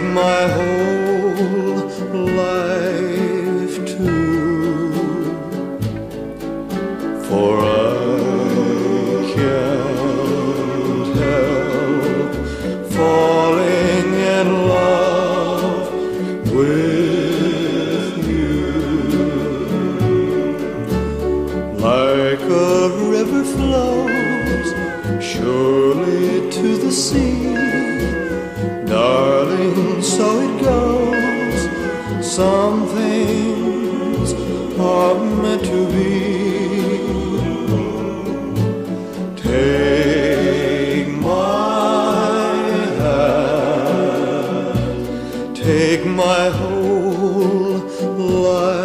my whole life too. For I can't help falling in love with you. Like a river flows surely to the sea, take my whole life.